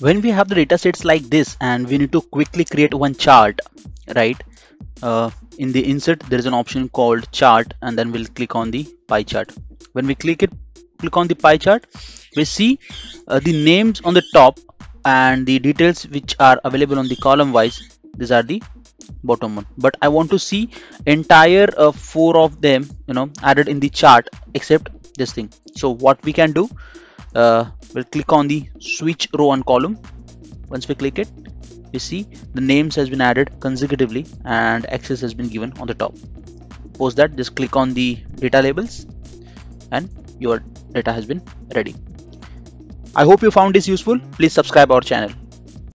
when we have the data sets like this and we need to quickly create one chart right? Uh, in the insert there is an option called chart and then we'll click on the pie chart. When we click it click on the pie chart we see uh, the names on the top and the details which are available on the column wise these are the bottom one. But i want to see entire uh, four of them you know added in the chart except this thing. So what we can do uh, we'll click on the switch row and column. Once we click it you see the names has been added consecutively and access has been given on the top. Post that just click on the data labels and your data has been ready. I hope you found this useful. Please subscribe our channel